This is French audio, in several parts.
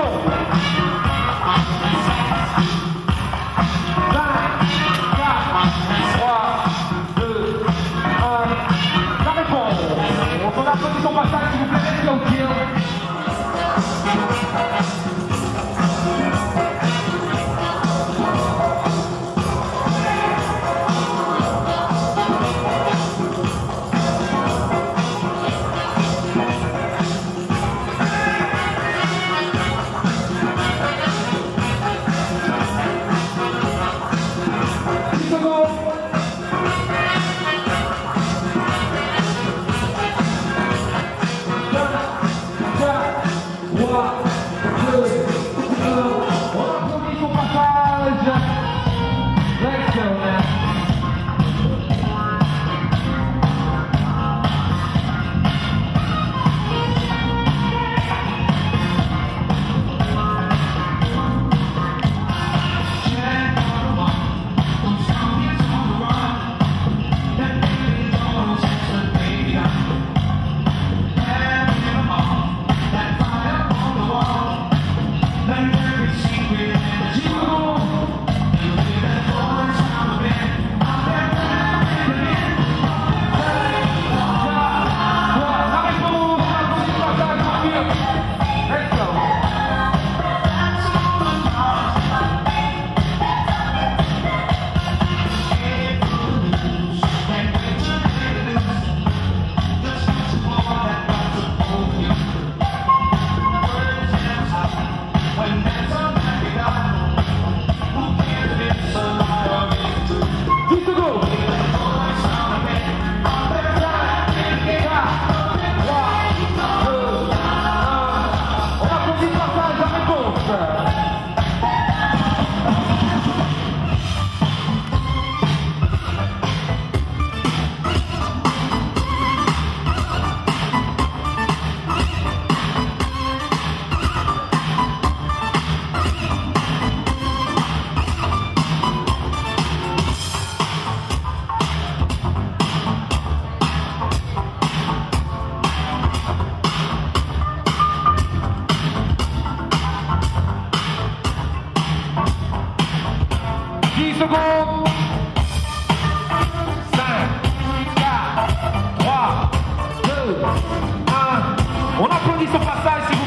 Bravo! 1. On applaudit son passage.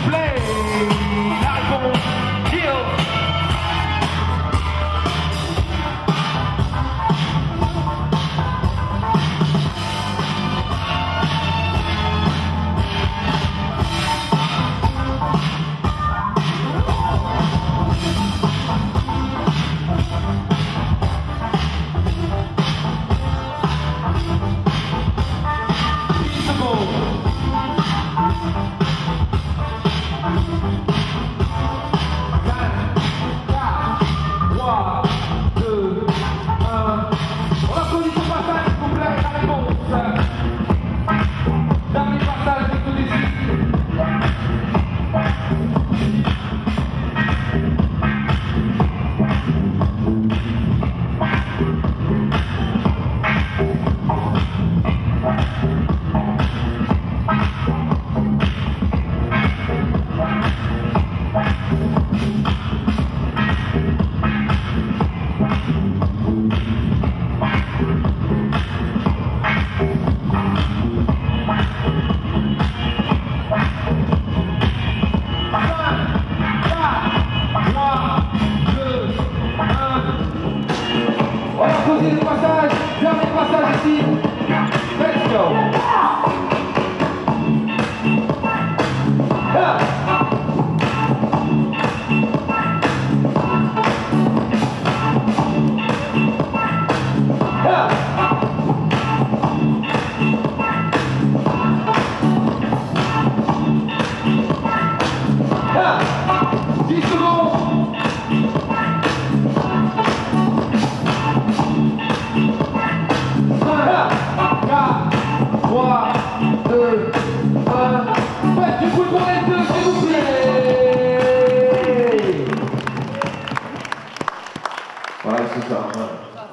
Thank you.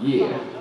Yeah.